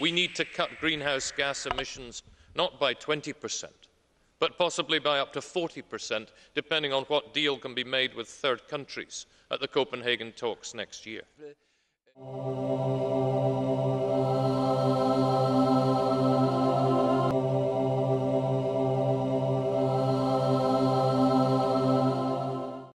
We need to cut greenhouse gas emissions not by 20%, but possibly by up to 40%, depending on what deal can be made with third countries at the Copenhagen talks next year.